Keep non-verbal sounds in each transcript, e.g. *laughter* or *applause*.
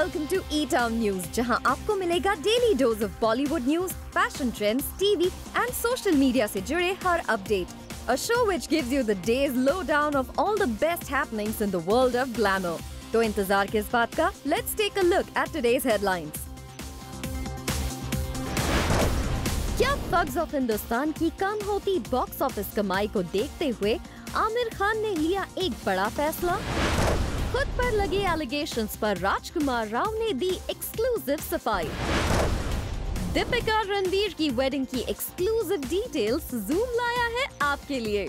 Welcome to E town news जहाँ आपको मिलेगा daily dose of Bollywood news fashion trends TV and social media से जुड़े हर update A show which gives you the day's lowdown of all the best happenings in the world of glamour. तो इंतज़ार किस बात का? Let's take a look at today's headlines. क्या फग्स of Hindustan की कम होती बॉक्स ऑफ़िस कमाई को देखते हुए आमिर खान ने लिया एक बड़ा फैसला खुद पर लगे एलिगेशन पर राजकुमार राव ने दी एक्सक्लूसिव सफ़ाई। दीपिका रणवीर की वेडिंग की एक्सक्लूसिव डिटेल्स जूम लाया है आपके लिए।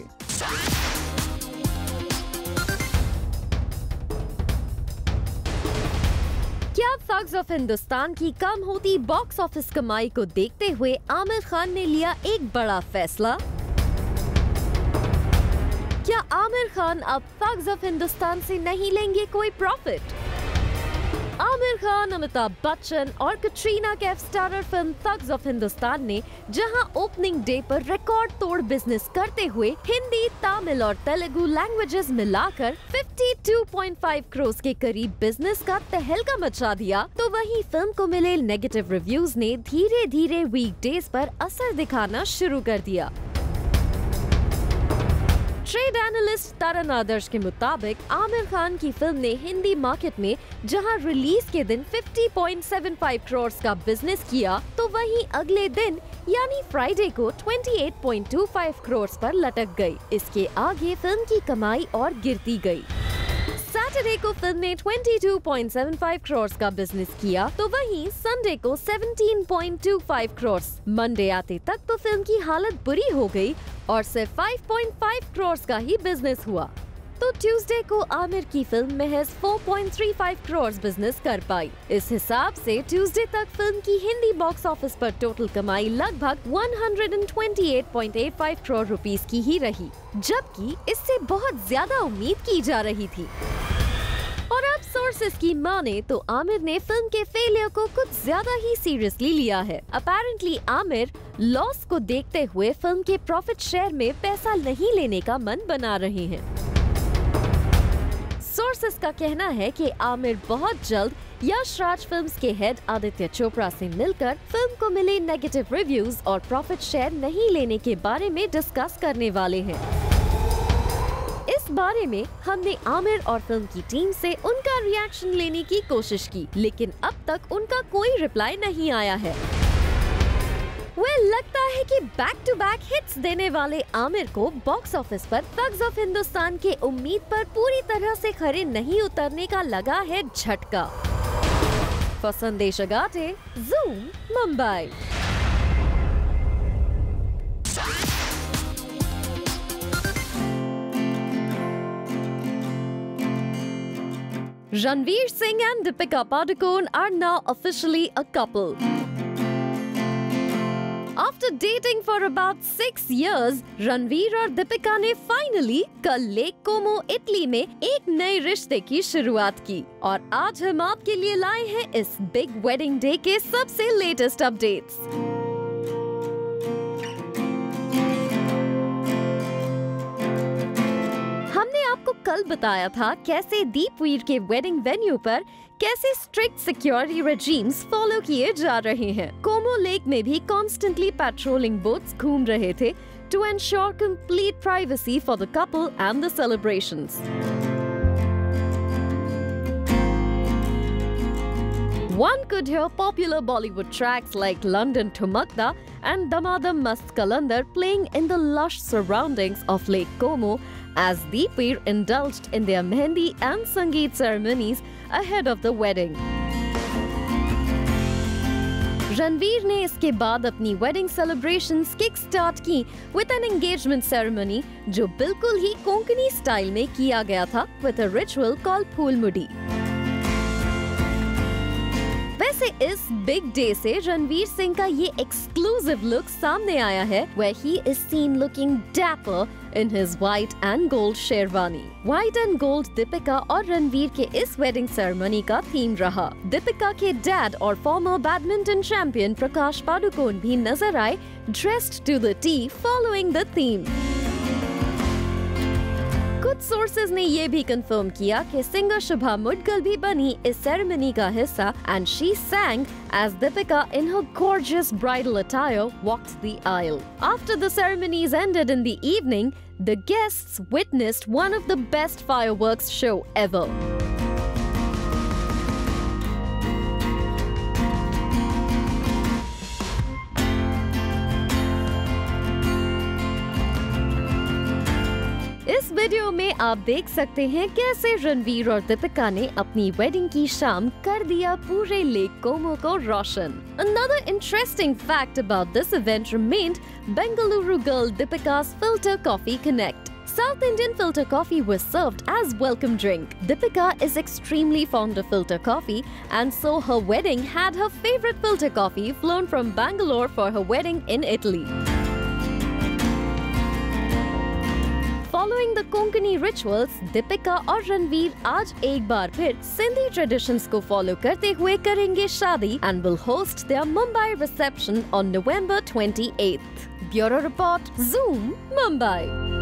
क्या ऑफ़ हिंदुस्तान की कम होती बॉक्स ऑफ़िस कमाई को देखते हुए आमिर खान ने लिया एक बड़ा फैसला? क्या आमिर खान अब फग्स ऑफ़ हिंदुस्तान से नहीं लेंगे कोई प्रॉफिट? आमिर खान, अमिताभ बच्चन और Katrina Kaif starrer film thugs of Hindustan ने जहाँ ओपनिंग डे पर रिकॉर्ड तोड़ बिज़नेस करते हुए हिंदी, तमिल और तेलुगु लैंग्वेजेस मिलाकर 52.5 करोड़ के करीब बिज़नेस का तहलका मचा दिया। तो वहीं फ़िल्म को मिले नेगेटिव रिव्यूज़ ने धीरे धीरे वीक डेज़ आरोप असर दिखाना शुरू कर दिया। ट्रेड एनालिस्ट तरन आदर्श के मुताबिक आमिर खान की फ़िल्म ने हिंदी मार्केट में जहाँ रिलीज़ के दिन 50.75 करोड़ का बिज़नेस किया तो वहीं अगले दिन, यानी फ्राइडे को 28.25 करोड़ पर लटक गई। इसके आगे फ़िल्म की कमाई और गिरती गई। सैटरडे को फ़िल्म ने 22.75 करोड़ का बिज़नेस किया तो वहीं संडे को 17.25 करोड़ मंडे आते तक तो फ़िल्म की हालत बुरी हो गई और सिर्फ़ 5.5 करोड़ का ही बिज़नेस हुआ। तो ट्यूसडे को आमिर की फ़िल्म महज 4.35 करोड़ बिज़नेस कर पाई। इस हिसाब से ट्यूसडे तक फ़िल्म की हिंदी बॉक्स ऑफ़िस पर टोटल कमाई लगभग 128.85 करोड़ रुपीस की ही रही, जबकि इससे बहुत ज़्यादा उम्मीद की जा रही थी। और अब सोर्सेस की माने तो आमिर ने फ़िल्म के फेलियर को कुछ ज़्यादा ही सीरियसली लिया है। अपेरेंटली आमिर लॉस को देखते हुए फ़िल्म के प्रॉफिट शेयर में पैसा नहीं लेने का मन बना रहे हैं। सोर्सेस का कहना है कि आमिर बहुत जल्द यश राज फिल्म्स के हेड आदित्य चोपड़ा से मिलकर फ़िल्म को मिले नेगेटिव रिव्यूज़ और प्रॉफिट शेयर नहीं लेने के बारे में डिस्कस करने वाले हैं। इस बारे में हमने आमिर और फ़िल्म की टीम से उनका रिएक्शन लेने की कोशिश की, लेकिन अब तक उनका कोई रिप्लाई नहीं आया है। Well, लगता है कि बैक टू बैक हिट्स देने वाले आमिर को बॉक्स ऑफ़िस पर थग्स ऑफ़ हिंदुस्तान के उम्मीद पर पूरी तरह से खड़े नहीं उतरने का लगा है झटका For Sandesh Agate Zoom Mumbai Ranveer Singh and Deepika Padukone are now officially a couple. After dating for about six years, Ranveer और दीपिका ने फाइनली कल लेक कोमो इटली में एक नए रिश्ते की शुरुआत की और आज हम आपके लिए लाए हैं इस बिग वेडिंग डे के सबसे लेटेस्ट अपडेट्स। आपको कल बताया था कैसे दीपवीर के वेडिंग वेन्यू पर कैसे स्ट्रिक्ट सिक्योरिटी रेजीम्स फॉलो किए जा रहे हैं कोमो लेक में भी कॉन्स्टेंटली पेट्रोलिंग बोट्स घूम रहे थे to ensure complete privacy for the couple and the celebrations One could hear popular Bollywood tracks like London Tumakda and Damadam Mast Kalandar playing in the lush surroundings of Lake Como as Deepveer indulged in their Mehndi and Sangeet ceremonies ahead of the wedding. Ranveer ने इसके बाद अपनी wedding celebration kick start की with an engagement ceremony जो बिल्कुल ही Konkani style में किया गया था with a ritual call Phoolmudi वैसे इस बिग डे से रणवीर सिंह का ये एक्सक्लूसिव लुक सामने आया है, where he is seen looking dapper in his white and gold sherwani white and gold Deepika और रणवीर के इस वेडिंग सेरेमनी का थीम रहा। दीपिका के डैड और former badminton champion Prakash Padukone भी नज़र आए dressed to the tee following the theme कुछ कुछ सोर्सेज ने ये भी कंफर्म किया कि सिंगर शुभा मुडगल भी बनी इस सेरेमनी का हिस्सा and she sang as Deepika in her gorgeous bridal attire walked the aisle. After the ceremonies ended in the evening, the guests witnessed one of the best fireworks show ever. में आप देख सकते हैं कैसे रणवीर और दीपिका ने अपनी वेडिंग की शाम कर दिया पूरे लेक कोमो को रोशन Another interesting fact about this event remained Bengaluru girl Deepika's filter coffee connect. South Indian filter coffee was served as welcome drink. Deepika is extremely fond of filter coffee and so her wedding had her favorite filter coffee flown from Bangalore for her wedding in Italy. Konkani rituals Deepika और रणवीर आज एक बार फिर Sindhi traditions को follow करते हुए करेंगे शादी and will host the Mumbai reception on November 28 bureau report Zoom Mumbai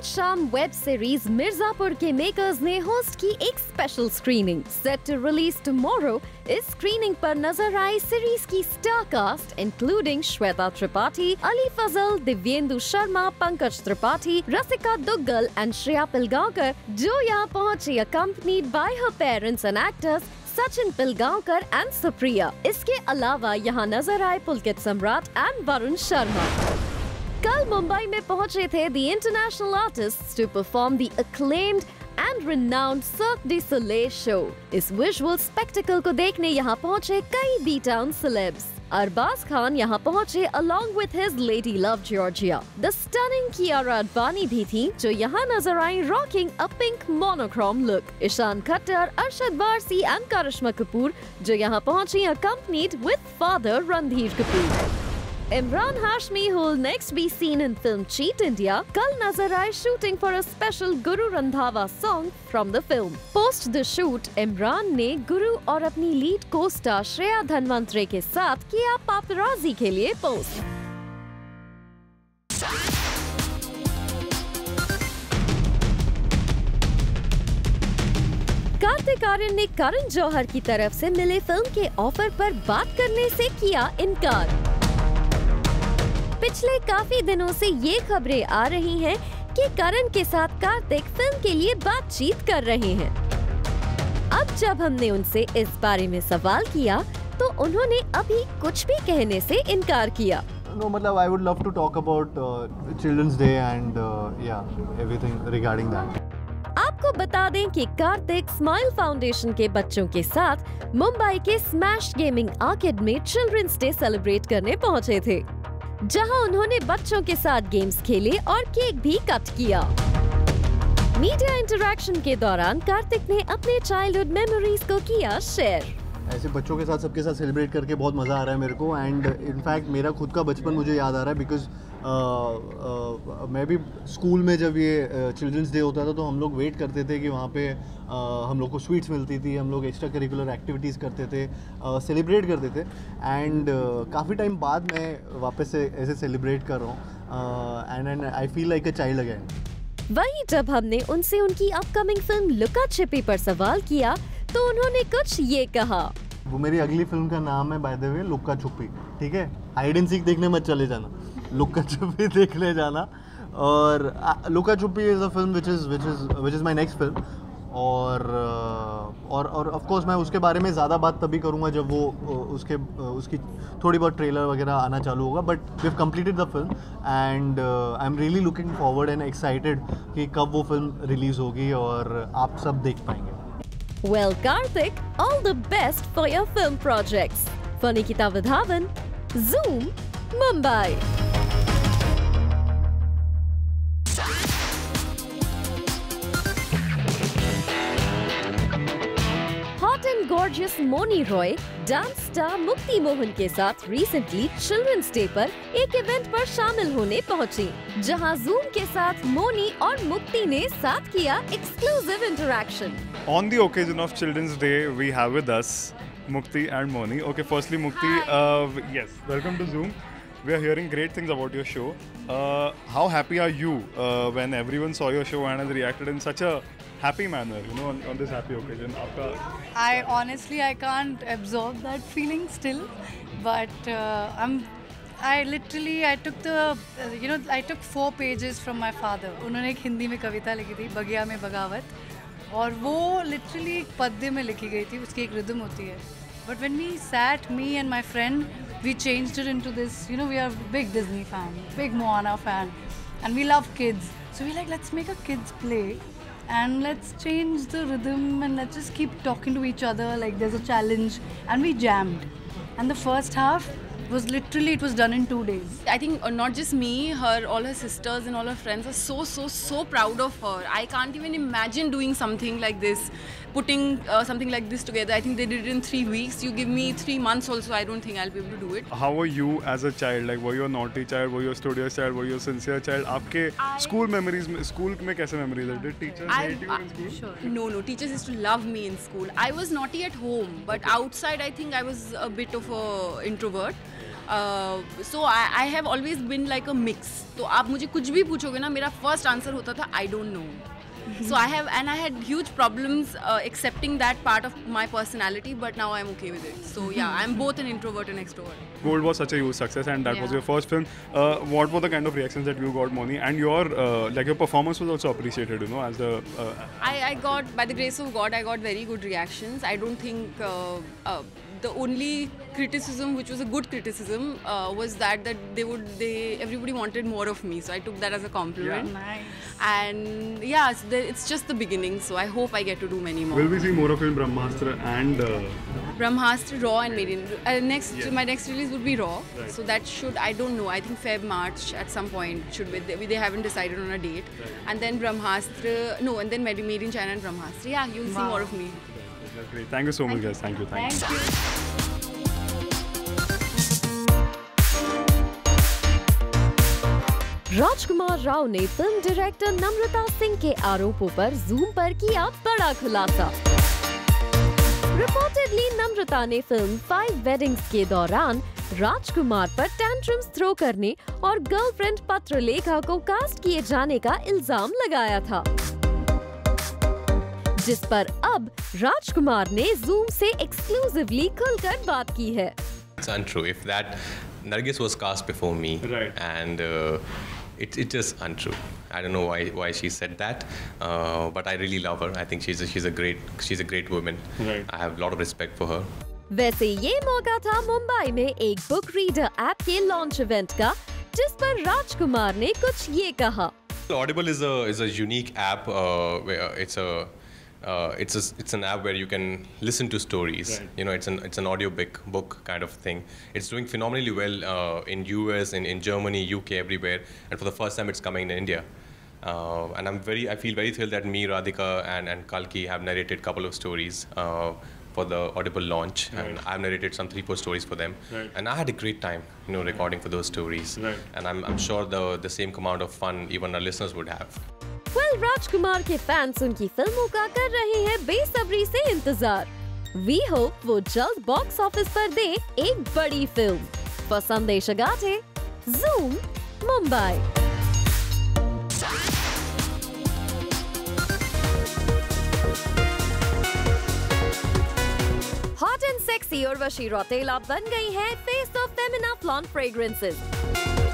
कल शाम वेब सीरीज़ मिर्जापुर के मेकर्स ने होस्ट की एक special screening set to release tomorrow इस स्क्रीनिंग पर नज़र आई सीरीज़ की star cast including Shweta Tripathi, Ali Fazal, Divyendu Sharma, Pankaj Tripathi, Rasika Dugal and Shreya Pilgaonkar. जो यहाँ पहुँची accompanied by her parents and actors, Sachin Pilgaonkar and Supriya. इसके अलावा यहाँ नज़र आए पुलकित सम्राट एंड वरुण शर्मा. कल मुंबई में पहुँचे थे the international artist to perform the acclaimed and renowned Cirque du Soleil show इस विजुअल स्पेक्टिकल को देखने यहाँ पहुँचे कई B town celebs Arbaaz Khan यहाँ पहुँचे along with his lady love Georgia. The stunning Kiara Advani भी थी जो यहाँ नज़र आई rocking a pink monochrome look Ishaan Khatter, Arshad Warsi and Karisma Kapoor जो यहाँ पहुँची accompanied with father Randhir Kapoor. Emraan Hashmi who'll next be seen in film cheat India कल नज़र आए shooting for a special Guru Randhawa song from the film post the shoot Emraan ने गुरु और अपनी lead को स्टार श्रेया धनवंतरे के साथ किया पापराजी के लिए पोस्ट कार्तिक आर्यन ने करण जौहर की तरफ़ से मिले फ़िल्म के ऑफ़र पर बात करने से किया इनकार पिछले काफ़ी दिनों से ये खबरें आ रही हैं कि करण के साथ कार्तिक फ़िल्म के लिए बातचीत कर रहे हैं। अब जब हमने उनसे इस बारे में सवाल किया तो उन्होंने अभी कुछ भी कहने से इनकार किया। No, मतलब I would love to talk about uh, Children's Day and uh, yeah, everything regarding that. आपको बता दें कि कार्तिक स्माइल फाउंडेशन के बच्चों के साथ मुंबई के स्मैश गेमिंग आर्केड में चिल्ड्रंस डे सेलिब्रेट करने पहुँचे थे। जहाँ उन्होंने बच्चों के साथ गेम्स खेले और केक भी कट किया। मीडिया इंटरेक्शन के दौरान कार्तिक ने अपने चाइल्डहुड मेमोरीज को किया शेयर ऐसे बच्चों के साथ सबके साथ सेलिब्रेट करके बहुत मज़ा आ रहा है मेरे को एंड इनफैक्ट मेरा खुद का बचपन मुझे याद आ रहा है बिकॉज़ मैं भी स्कूल में जब ये चिल्ड्रंस डे होता था तो हम लोग वेट करते थे कि वहाँ पे हम लोग को स्वीट्स मिलती थी हम लोग एक्स्ट्रा करिकुलर एक्टिविटीज़ करते थे सेलिब्रेट करते थे। एंड काफ़ी टाइम बाद मैं वापस से ऐसे सेलिब्रेट कर रहा हूँ। And and I feel like a child again वहीं जब हमने उनसे उनकी अपकमिंग फ़िल्म लुका छिपी पर सवाल किया तो उन्होंने कुछ ये कहा। वो मेरी अगली फ़िल्म का नाम है बाय द वे लुक्का छुपी। ठीक है? हाइड एंड सीक देखने मत चले जाना। लुक्का छुपी देखने जाना और Luka Chuppi is a film which is which is which is my next film और और और ऑफ़ कोर्स मैं उसके बारे में ज़्यादा बात तभी करूँगा जब वो उसके उसकी थोड़ी बहुत ट्रेलर वगैरह आना चालू होगा but we have completed the film and I am really looking forward and excited कि कब वो फ़िल्म रिलीज़ होगी और आप सब देख पाएँगे Well, Karthik, all the best for your film projects. For Nikita Vidhavan, Zoom, Mumbai. Gorgeous Moni Roy, dance star Mukti Mohan के साथ रिसेंटली चिल्ड्रंस डे पर एक इवेंट पर शामिल होने पहुँची जहाँ जूम के साथ मोनी और मुक्ति ने साथ किया exclusive interaction the occasion of Children's Day, we have with us Mukti and Moni. Okay, firstly, Mukti, uh, yes, welcome to Zoom. we are hearing great things about your show. Uh, how happy are you uh, when everyone saw your show and has reacted in such a happy manner? You know, on, on this happy occasion. आपका I honestly I can't absorb that feeling still, but uh, I'm. I literally I took the uh, you know I took four pages from my father. उन्होंने एक हिंदी में कविता लिखी थी बगिया में बगावत और वो लिटरली एक पद्य में लिखी गई थी उसकी एक रिदम होती है but when we sat me and my friend we change it into this you know we are big Disney fan big Moana fan and we love kids. So we like let's make a kids play and let's change the rhythm and let's just keep talking to each other like there's a challenge and we jammed. And the first half was literally it was done in two days. I think uh, not just me, her, all her sisters and all her friends are so, so, so proud of her. I can't even imagine doing something like this, putting uh, something like this together. I think they did it in three weeks. You give me three months also, I don't think I'll be able to do it. how were you as a child? Like, were you a naughty child? Were you a studious child? Were you a sincere child? आपके I- school memories में school में कैसे memories है? Did teachers I, hate you I- in school? sure. no, no. Teachers used to love me in school. I was naughty at home, but okay. outside, I think I was a bit of a introvert. Uh, so I, I have always been like a mix. तो आप मुझे कुछ भी पूछोगे ना मेरा first answer होता था I don't know. so I have and I had huge problems uh, accepting that part of my personality, but now I'm okay with it. So yeah, *laughs* I'm both an introvert and extrovert. Gold was such a huge success, and that was your first film. Uh, what were the kind of reactions that you got, Moni? And your uh, like your performance was also appreciated, you know, as the uh, I, I got, by the grace of God, I got very good reactions. I don't think uh, uh, the only criticism, which was a good criticism, uh, was that that they would they everybody wanted more of me. So I took that as a compliment. yeah. Nice. And yeah, it's, the, it's just the beginning. So I hope I get to do many more. will we see more of you in Brahmastra and uh, Brahmastra, Raw, and Made in. Uh, next, Yes. my next release would be Raw. Right. So that should, I don't know. I think Feb, March at some point should be. They, they haven't decided on a date. And then Brahmastra, no, and then Made, Made in China and Brahmastra. Yeah, you'll see more of me. That's great. Thank you so much, guys. Thank you. Thank, you. Thank you. Rajkummar Rao ने film director नम्रता सिंह के आरोपों पर zoom पर किया बड़ा खुलासा reportedly Namrata ने film five weddings के दौरान राजकुमार पर टेंट्रम्स थ्रो करने और गर्लफ्रेंड पत्र लेखा को कास्ट किए जाने का इल्ज़ाम लगाया था जिस पर अब राजकुमार ने जूम से एक्सक्लूसिवली खुलकर बात की है It's untrue. If that Nargis was cast before me, Right. and uh, it, it's just untrue. I don't know why why she said that, uh, but I really love her. I think she's a, she's a great she's a great woman. Right. I have a lot of respect for her. वैसे ये मौका था मुंबई में एक book reader app के launch event का जिस पर राजकुमार ने कुछ ये कहा Audible is a is a unique app. Uh, it's a uh, it's a, it's an app where you can listen to stories. Right. You know, it's an it's an audio book book kind of thing. It's doing phenomenally well uh, in US, in, in Germany, UK, everywhere. And for the first time, it's coming in India. Uh, and I'm very I feel very thrilled that me, Radhika, and and Kalki have narrated a couple of stories. Uh, for the Audible launch, and Right. I've narrated some three, four stories for them, Right. and I had a great time, you know, recording for those stories, Right. and I'm, I'm sure the the same amount of fun even our listeners would have. Well Rajkumar के fans उनकी फ़िल्मों का कर रहे हैं बेसब्री से इंतज़ार। वी होप वो जल्द बॉक्स ऑफ़िस पर दे एक बड़ी film Sandesh Agate Zoom Mumbai hot and sexy और उर्वशी रौतेला बन गई है face of Femina Flaunt fragrances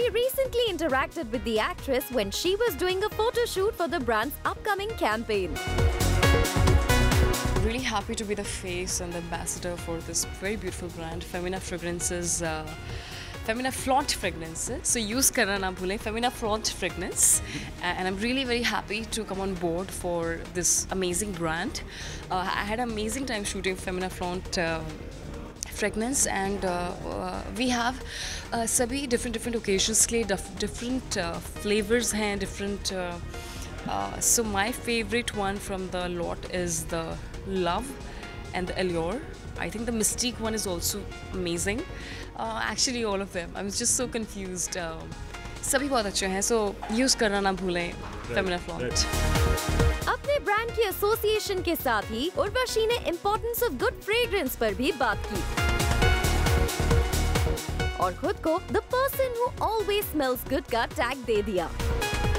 We recently interacted with the actress when she was doing a photo shoot for the brand's upcoming campaign. really happy to be the face and the ambassador for this very beautiful brand, Femina Fragrances. Uh, Femina Flaunt Fragrances. So use karna na bhule, Femina Flaunt Fragrance. And I'm really very happy to come on board for this amazing brand. Uh, I had an amazing time shooting Femina Flaunt. Uh, fragrance and we have सभी different different occasions के लिए different flavours हैं different so my favourite one from the lot is the love and the allure I think the mistake one is also amazing actually all of them I just so confused सभी बहुत अच्छे हैं सो use करना ना भूलें. Femina float अपने brand की एसोसिएशन के साथ ही उर्वशी ने इम्पोर्टेंस ऑफ़ गुड फ्रेग्रेंस पर भी बात की। और खुद को the person who always smells good का टैग दे दिया।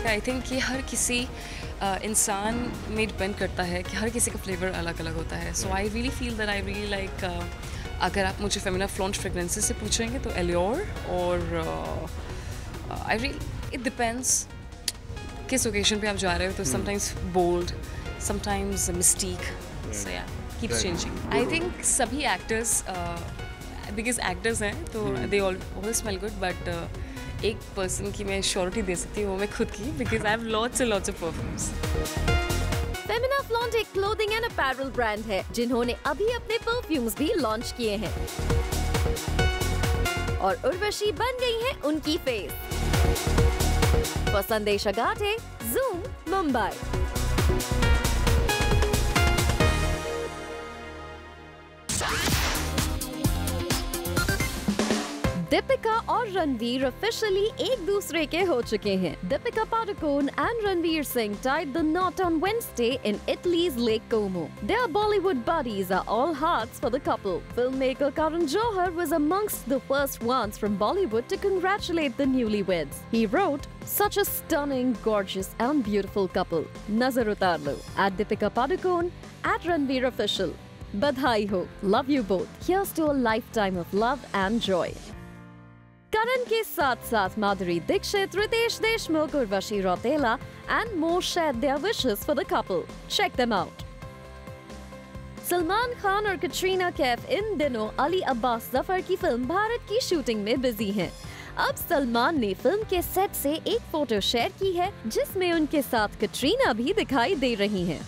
आई थिंक ये हर किसी uh, इंसान में डिपेंड करता है कि हर किसी का फ्लेवर अलग अलग होता है। So I really feel that I really like अगर आप मुझे फेमिना फ्लॉन्ट फ्रेगरेंसेस से पूछेंगे तो एलियोर और आई रियली इट डिपेंड्स किस ओकेजन पे आप जा रहे हो। तो sometimes bold sometimes mystique so या कीप्स चेंजिंग आई थिंक सभी एक्टर्स बिकॉज़ एक्टर्स हैं तो they all smell good but एक पर्सन की मैं श्योरिटी दे सकती हूँ वो मैं खुद की because I have lots and lots of perfumes Femina Flaunt एक क्लोथिंग एंड अपैरल ब्रांड है जिन्होंने अभी अपने परफ्यूम्स भी लॉन्च किए हैं। और उर्वशी बन गई है उनकी face for Sandesh Agate, Zoom, Deepika और रणवीर ऑफिशियली एक दूसरे के हो चुके हैं। Deepika Padukone and Ranveer Singh tied the knot on Wednesday in Italy's lake Como their Bollywood buddies are all hearts for the couple filmmaker Karan Johar was amongst the first ones from Bollywood to congratulate the newly weds he wrote such a stunning and and couple नज़र उतार utar at Deepika Padukone at at ranveer बधाई हो love you both both. Here's to a lifetime of love and joy. Karan के साथ साथ Madhuri Dixit, Riteish Deshmukh, Urvashi Rautela and more share their wishes for the couple check them out Salman Khan और कटरीना कैफ इन दिनों अली अब्बास ज़फ़र की film Bharat की shooting में busy हैं। अब सलमान ने फ़िल्म के सेट से एक फ़ोटो शेयर की है, जिसमें उनके साथ कटरीना भी दिखाई दे रही हैं।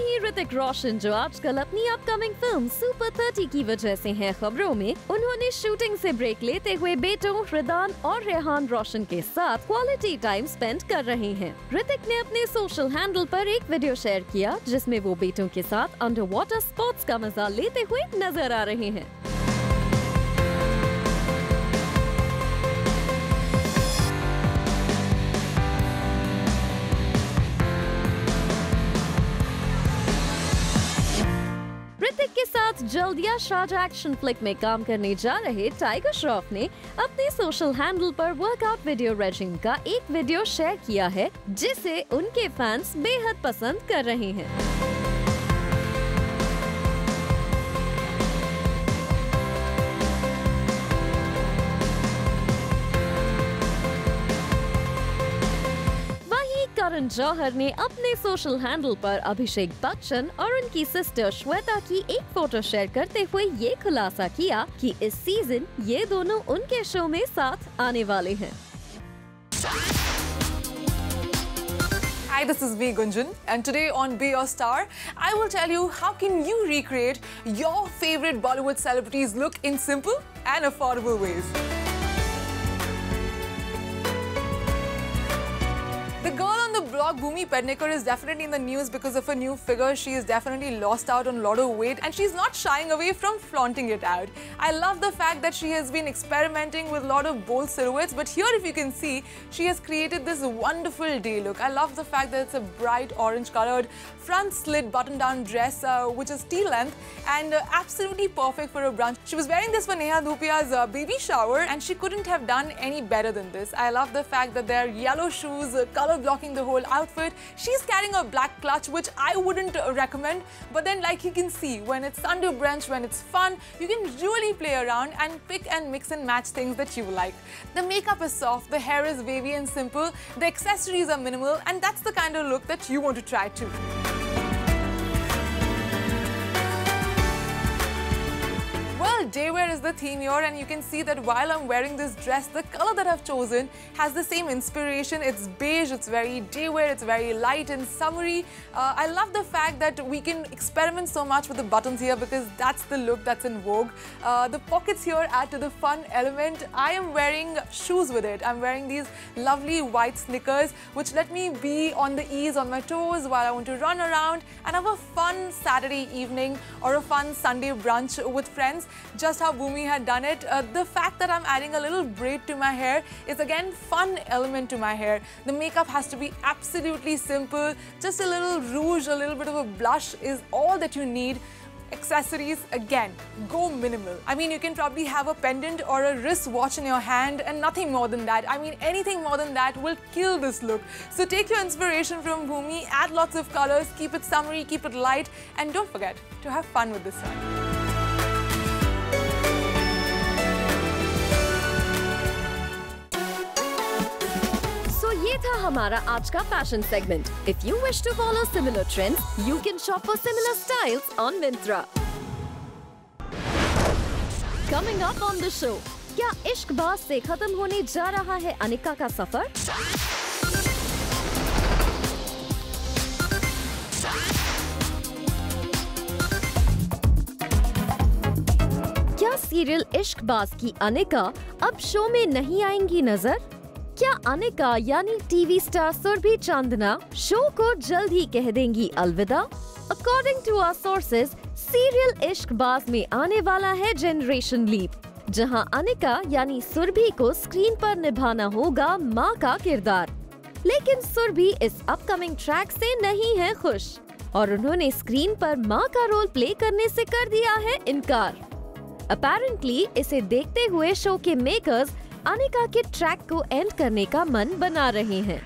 वहीं ऋतिक रोशन जो आजकल अपनी अपकमिंग फ़िल्म सुपर 30 की वजह से हैं खबरों में, उन्होंने शूटिंग से ब्रेक लेते हुए बेटों हृदान और रेहान रोशन के साथ क्वालिटी टाइम स्पेंड कर रहे हैं। ऋतिक ने अपने सोशल हैंडल पर एक वीडियो शेयर किया, जिसमें वो बेटों के साथ अंडर वाटर स्पोर्ट्स का मज़ा लेते हुए नज़र आ रहे हैं। साथ जल्दिया शाज एक्शन फ्लिक में काम करने जा रहे टाइगर श्रॉफ ने अपने सोशल हैंडल पर वर्कआउट वीडियो रेजिम का एक वीडियो शेयर किया है, जिसे उनके फैंस बेहद पसंद कर रहे हैं। करण जौहर ने अपने सोशल हैंडल पर अभिषेक बच्चन और उनकी सिस्टर श्वेता की एक फ़ोटो शेयर करते हुए ये खुलासा किया कि इस सीज़न ये दोनों उनके शो में साथ आने वाले हैं Hi, this is V Gunjan, and today on Be Your Star, I will tell you how can you recreate your favorite Bollywood celebrities look in simple and affordable ways. Bhumi Pednekar, is definitely in the news because of a new figure. She has definitely lost out on a lot of weight and she's not shying away from flaunting it out. I love the fact that she has been experimenting with a lot of bold silhouettes, but here, if you can see, she has created this wonderful day look. I love the fact that it's a bright orange colored front slit button down dress, uh, which is T length and uh, absolutely perfect for a brunch. She was wearing this for Neha Dhupia's uh, baby shower and she couldn't have done any better than this. I love the fact that they're yellow shoes, uh, color blocking the whole outfit. She's carrying a black clutch, which I wouldn't recommend. But then, like you can see, when it's Sunday brunch, when it's fun, you can really play around and pick and mix and match things that you like. The makeup is soft, the hair is wavy and simple, the accessories are minimal, and that's the kind of look that you want to try too. Daywear is the theme here and you can see that while I'm wearing this dress, the color that I've chosen has the same inspiration. It's beige, it's very daywear, it's very light and summery. Uh, I love the fact that we can experiment so much with the buttons here because that's the look that's in vogue. Uh, the pockets here add to the fun element. I am wearing shoes with it. I'm wearing these lovely white sneakers which let me be on the ease on my toes while I want to run around and have a fun Saturday evening or a fun Sunday brunch with friends just how Bhumi had done it. Uh, the fact that I'm adding a little braid to my hair is again fun element to my hair. The makeup has to be absolutely simple. Just a little rouge, a little bit of a blush is all that you need. Accessories, again, go minimal. I mean, you can probably have a pendant or a wristwatch in your hand and nothing more than that. I mean, anything more than that will kill this look. So take your inspiration from Bhumi, add lots of colors, keep it summery, keep it light, and don't forget to have fun with this one. हमारा आज का fashion segment if you wish to follow similar trends you can shop for similar styles on Myntra coming up on the show क्या इश्कबाज से खत्म होने जा रहा है अनिका का सफ़र? क्या सीरियल इश्कबाज की अनिका अब शो में नहीं आएँगी नज़र? क्या अनिका यानी TV star Surbhi Chandna show को जल्द ही कह देंगी अलविदा? According to our sources serial Ishq Ishqbaaz में आने वाला है जनरेशन लीप जहाँ अनिका यानी सुरभि को स्क्रीन पर निभाना होगा माँ का किरदार। लेकिन सुरभि इस अपकमिंग ट्रैक से नहीं है खुश, और उन्होंने स्क्रीन पर माँ का रोल प्ले करने से कर दिया है इनकार। अपेरेंटली इसे देखते हुए शो के मेकर्स अनिका के ट्रैक को एंड करने का मन बना रहे हैं।